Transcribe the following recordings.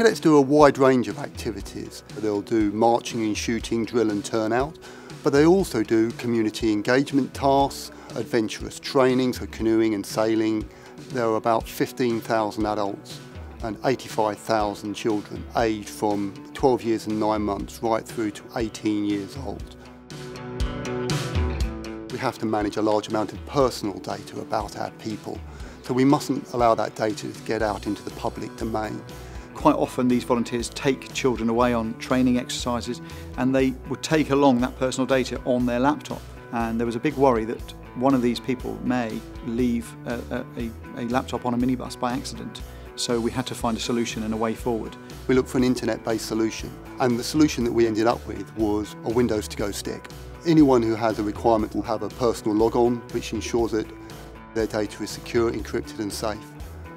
Cadets do a wide range of activities. They'll do marching and shooting, drill and turnout, but they also do community engagement tasks, adventurous training, so canoeing and sailing. There are about 15,000 adults and 85,000 children aged from 12 years and 9 months right through to 18 years old. We have to manage a large amount of personal data about our people, so we mustn't allow that data to get out into the public domain. Quite often these volunteers take children away on training exercises and they would take along that personal data on their laptop. And there was a big worry that one of these people may leave a, a, a laptop on a minibus by accident. So we had to find a solution and a way forward. We looked for an internet-based solution and the solution that we ended up with was a Windows to go stick. Anyone who has a requirement will have a personal logon which ensures that their data is secure, encrypted and safe.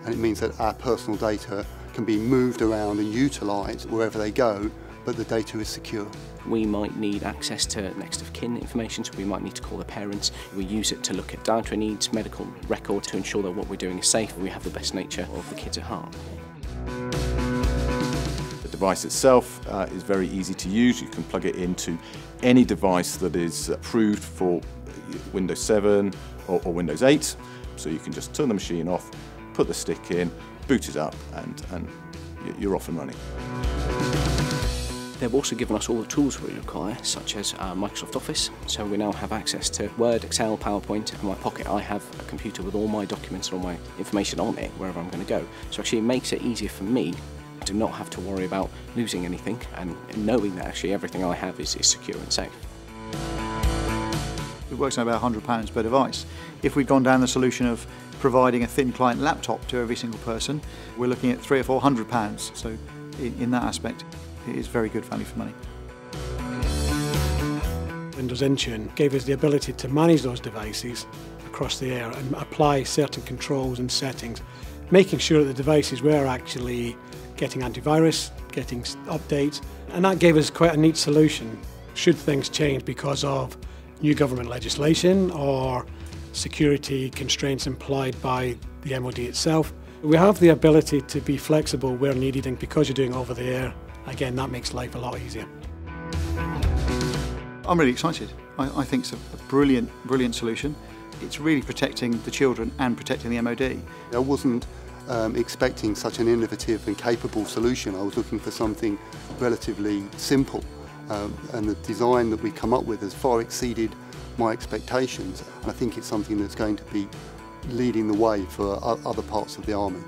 And it means that our personal data can be moved around and utilised wherever they go, but the data is secure. We might need access to next of kin information, so we might need to call the parents. We use it to look at dietary needs, medical record to ensure that what we're doing is safe and we have the best nature of the kids at heart. The device itself uh, is very easy to use. You can plug it into any device that is approved for Windows 7 or, or Windows 8. So you can just turn the machine off, put the stick in, boot it up and, and you're off and running. They've also given us all the tools we require, such as Microsoft Office. So we now have access to Word, Excel, PowerPoint. In my pocket, I have a computer with all my documents and all my information on it, wherever I'm going to go. So actually, it makes it easier for me to not have to worry about losing anything and knowing that actually everything I have is, is secure and safe. It works out about £100 per device. If we'd gone down the solution of providing a thin client laptop to every single person, we're looking at three or four hundred pounds. So in, that aspect, it is very good value for money. Windows Intune gave us the ability to manage those devices across the air and apply certain controls and settings, making sure that the devices were actually getting antivirus, getting updates, and that gave us quite a neat solution should things change because of new government legislation or security constraints implied by the MOD itself. We have the ability to be flexible where needed and because you're doing over the air, again that makes life a lot easier. I'm really excited. I, I think it's a, a brilliant, brilliant solution. It's really protecting the children and protecting the MOD. I wasn't um, expecting such an innovative and capable solution. I was looking for something relatively simple um, and the design that we come up with has far exceeded my expectations and I think it's something that's going to be leading the way for other parts of the Army.